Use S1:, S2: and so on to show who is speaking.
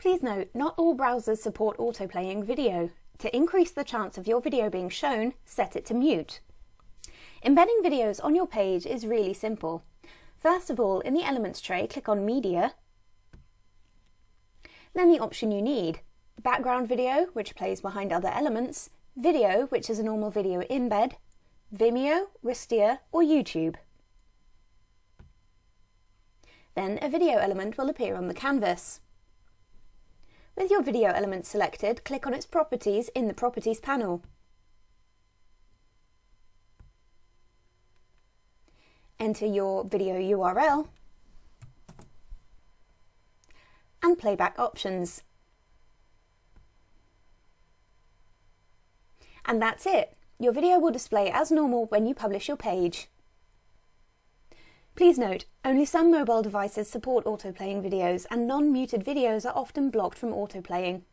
S1: Please note, not all browsers support autoplaying video. To increase the chance of your video being shown, set it to mute. Embedding videos on your page is really simple. First of all, in the Elements tray, click on Media, then the option you need, background video, which plays behind other elements, video, which is a normal video embed, Vimeo, Wistia, or YouTube. Then a video element will appear on the canvas. With your video element selected, click on its properties in the Properties panel. Enter your video URL and playback options. And that's it. Your video will display as normal when you publish your page. Please note, only some mobile devices support autoplaying videos and non-muted videos are often blocked from autoplaying.